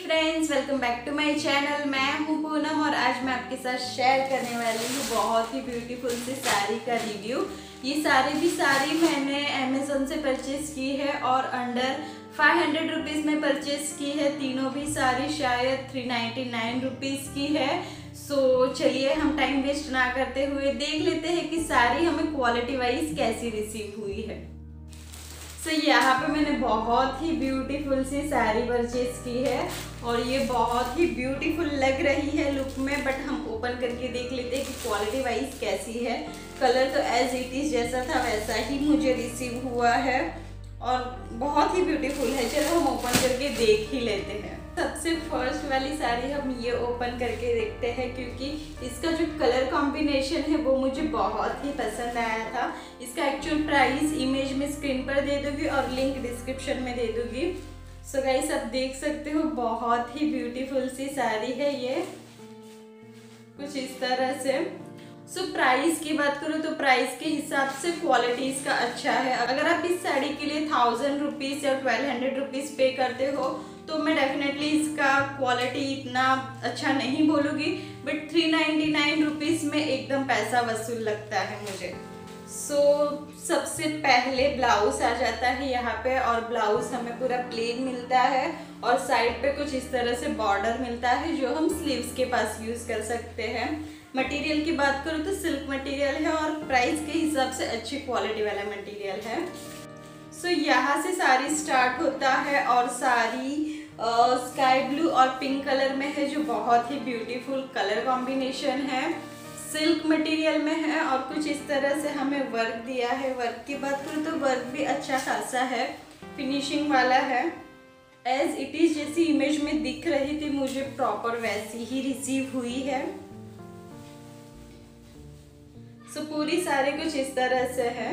Friends welcome back to my channel मैं हूँ पूनम और आज मैं आपके साथ शेयर करने वाली हूँ बहुत ही ब्यूटीफुल सी साड़ी का रिव्यू ये सारी भी साड़ी मैंने अमेजोन से परचेज की है और अंडर फाइव हंड्रेड रुपीज़ में परचेज की है। तीनों भी साड़ी शायद थ्री नाइन्टी नाइन रुपीज़ की है। सो so, चलिए हम टाइम वेस्ट ना करते हुए देख लेते हैं कि साड़ी हमें क्वालिटी वाइज कैसी रिसीव हुई है। सो so, यहाँ पे मैंने बहुत ही ब्यूटीफुल सी साड़ी परचेज की है और ये बहुत ही ब्यूटीफुल लग रही है लुक में बट हम ओपन करके देख लेते हैं कि क्वालिटी वाइज कैसी है। कलर तो एज इट इज़ जैसा था वैसा ही मुझे रिसीव हुआ है। और बहुत ही ब्यूटीफुल है। चलो हम ओपन करके देख ही लेते हैं। सबसे फ़र्स्ट वाली साड़ी हम ये ओपन करके देखते हैं क्योंकि इसका जो कलर कॉम्बिनेशन है वो मुझे बहुत ही पसंद आया था। इसका एक्चुअल प्राइस इमेज में स्क्रीन पर दे दूँगी और लिंक डिस्क्रिप्शन में दे दूँगी। सो गाइस आप देख सकते हो, बहुत ही ब्यूटीफुल सी साड़ी है ये। कुछ इस तरह से। सो so, प्राइस की बात करो तो प्राइस के हिसाब से क्वालिटी इसका अच्छा है। अगर आप इस साड़ी के लिए थाउज़ेंड रुपीज़ या ट्वेल्व हंड्रेड रुपीज़ पे करते हो तो मैं डेफिनेटली इसका क्वालिटी इतना अच्छा नहीं बोलूँगी but three ninety nine rupees में एकदम पैसा वसूल लगता है मुझे। सो so, सबसे पहले ब्लाउज आ जाता है यहाँ पे और ब्लाउज हमें पूरा प्लेन मिलता है और साइड पे कुछ इस तरह से बॉर्डर मिलता है जो हम स्लीव्स के पास यूज़ कर सकते हैं। मटेरियल की बात करूँ तो सिल्क मटेरियल है और प्राइस के हिसाब से अच्छी क्वालिटी वाला मटेरियल है। सो so, यहाँ से साड़ी स्टार्ट होता है और साड़ी स्काई ब्लू और पिंक कलर में है जो बहुत ही ब्यूटीफुल कलर कॉम्बिनेशन है। सिल्क मटेरियल में है और कुछ इस तरह से हमें वर्क दिया है। वर्क की बात करूँ तो वर्क भी अच्छा खासा है। फिनिशिंग वाला है। एज इट इज़ जैसी इमेज में दिख रही थी मुझे प्रॉपर वैसी ही रिसीव हुई है। सो पूरी सारी कुछ इस तरह से है।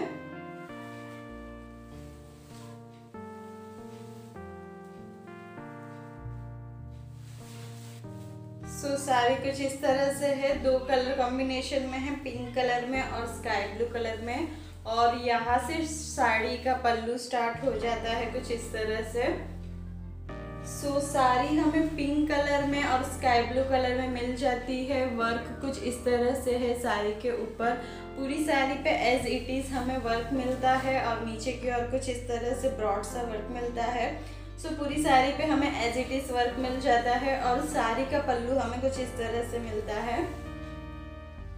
सो so, सारे कुछ इस तरह से है। दो कलर कॉम्बिनेशन में है पिंक कलर में और स्काई ब्लू कलर में। और यहाँ से साड़ी का पल्लू स्टार्ट हो जाता है कुछ इस तरह से। सो so, साड़ी हमें पिंक कलर में और स्काई ब्लू कलर में मिल जाती है। वर्क कुछ इस तरह से है साड़ी के ऊपर। पूरी साड़ी पे एज इट इज़ हमें वर्क मिलता है और नीचे की ओर कुछ इस तरह से ब्रॉड सा वर्क मिलता है। सो so, पूरी साड़ी पे हमें एज इट इज़ वर्क मिल जाता है और साड़ी का पल्लू हमें कुछ इस तरह से मिलता है।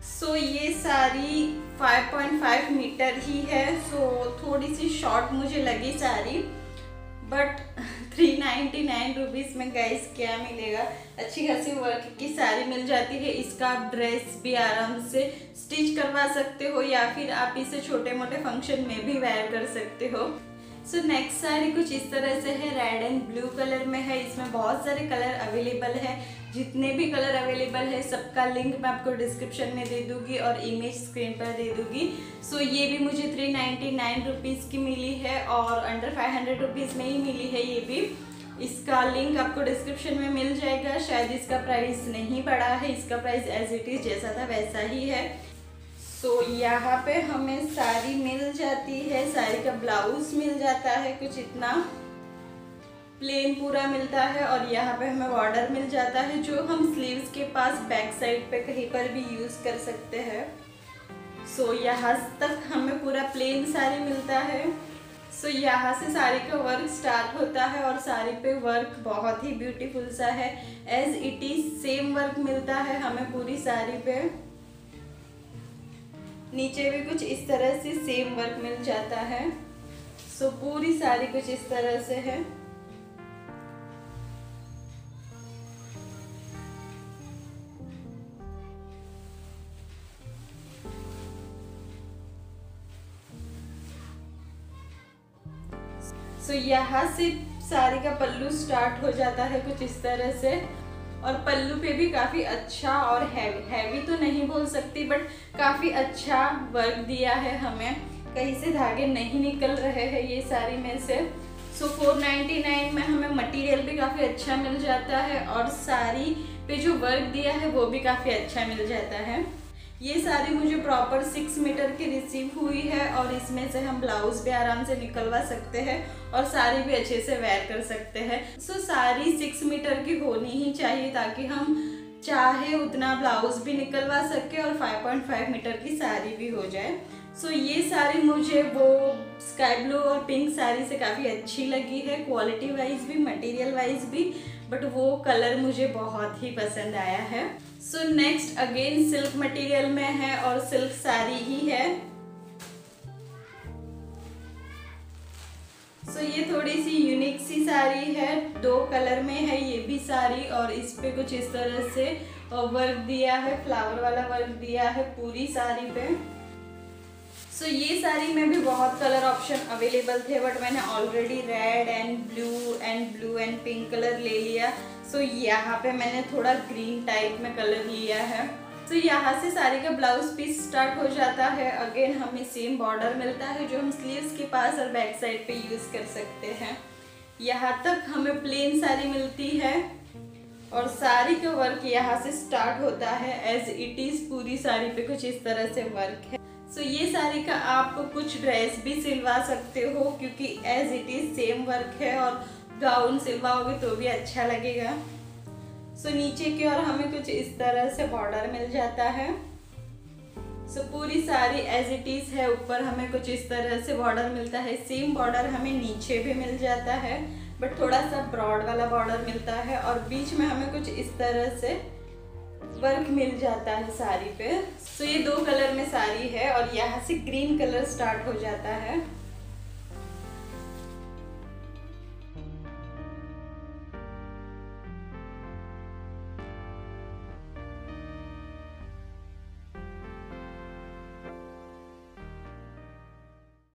सो so, ये साड़ी 5.5 मीटर ही है। सो so, थोड़ी सी शॉर्ट मुझे लगी sari but three ninety nine rupees में गैस क्या मिलेगा? अच्छी खासी वर्क की साड़ी मिल जाती है। इसका आप ड्रेस भी आराम से स्टिच करवा सकते हो या फिर आप इसे छोटे मोटे फ़ंक्शन में भी वेयर कर सकते हो। सो नेक्स्ट साड़ी कुछ इस तरह से है रेड एंड ब्लू कलर में है। इसमें बहुत सारे कलर अवेलेबल है। जितने भी कलर अवेलेबल है सबका लिंक मैं आपको डिस्क्रिप्शन में दे दूँगी और इमेज स्क्रीन पर दे दूँगी। सो so, ये भी मुझे थ्री नाइन्टी नाइन रुपीज़ की मिली है और अंडर फाइव हंड्रेड रुपीज़ में ही मिली है ये भी। इसका लिंक आपको डिस्क्रिप्शन में मिल जाएगा। शायद इसका प्राइस नहीं बढ़ा है। इसका प्राइस एज इट इज़ जैसा था वैसा ही है। सो so, यहाँ पे हमें साड़ी मिल जाती है साड़ी का ब्लाउज मिल जाता है कुछ इतना प्लेन पूरा मिलता है और यहाँ पे हमें बॉर्डर मिल जाता है जो हम स्लीव्स के पास बैक साइड पे कहीं पर भी यूज़ कर सकते हैं। सो so, यहाँ तक हमें पूरा प्लेन साड़ी मिलता है। सो so, यहाँ से साड़ी का वर्क स्टार्ट होता है और साड़ी पे वर्क बहुत ही ब्यूटीफुल सा है। As it is same work मिलता है हमें पूरी साड़ी पे। नीचे भी कुछ इस तरह से सेम वर्क मिल जाता है। सो पूरी साड़ी कुछ इस तरह से है। सो यहाँ से साड़ी का पल्लू स्टार्ट हो जाता है कुछ इस तरह से। और पल्लू पे भी काफ़ी अच्छा और हैवी हैवी तो नहीं बोल सकती बट काफ़ी अच्छा वर्क दिया है हमें। कहीं से धागे नहीं निकल रहे हैं ये साड़ी में से। सो फोर नाइन्टी नाइन में हमें मटेरियल भी काफ़ी अच्छा मिल जाता है और साड़ी पे जो वर्क दिया है वो भी काफ़ी अच्छा मिल जाता है। ये साड़ी मुझे प्रॉपर सिक्स मीटर की रिसीव हुई है और इसमें से हम ब्लाउज भी आराम से निकलवा सकते हैं और साड़ी भी अच्छे से वेयर कर सकते हैं। So so, sari six metre की होनी ही चाहिए ताकि हम चाहे उतना ब्लाउज भी निकलवा सके और 5.5 मीटर की साड़ी भी हो जाए। सो so, ये साड़ी मुझे वो स्काई ब्लू और पिंक साड़ी से काफ़ी अच्छी लगी है। क्वालिटी वाइज भी मटेरियल वाइज भी बट वो कलर मुझे बहुत ही पसंद आया है। So next again silk material में है और सिल्क साड़ी ही है। सो so, ये थोड़ी सी यूनिक सी साड़ी है। दो कलर में है ये भी साड़ी और इस पे कुछ इस तरह से वर्क दिया है फ्लावर वाला वर्क दिया है पूरी साड़ी पे। सो so, ये साड़ी में भी बहुत कलर ऑप्शन अवेलेबल थे बट मैंने already red and blue and blue and pink colour ले लिया। सो so, यहाँ पे मैंने थोड़ा ग्रीन टाइप में कलर लिया है। सो so, यहाँ से साड़ी का ब्लाउज पीस स्टार्ट हो जाता है। अगेन हमें सेम बॉर्डर मिलता है जो हम स्लीव्स के पास और बैक साइड पे यूज़ कर सकते हैं। यहाँ तक हमें प्लेन साड़ी मिलती है और साड़ी का वर्क यहाँ से स्टार्ट होता है। एज इट इज़ पूरी साड़ी पे कुछ इस तरह से वर्क है। सो ये साड़ी का आप कुछ ड्रेस भी सिलवा सकते हो क्योंकि as it is same work है और गाउन सिलवाओगे तो भी अच्छा लगेगा। सो नीचे की ओर हमें कुछ इस तरह से बॉर्डर मिल जाता है। सो पूरी साड़ी एज इट इज़ है, ऊपर हमें कुछ इस तरह से बॉर्डर मिलता है। सेम बॉर्डर हमें नीचे भी मिल जाता है बट थोड़ा सा ब्रॉड वाला बॉर्डर मिलता है और बीच में हमें कुछ इस तरह से वर्क मिल जाता है साड़ी पे। सो so, ये दो कलर में साड़ी है और यहाँ से ग्रीन कलर स्टार्ट हो जाता है।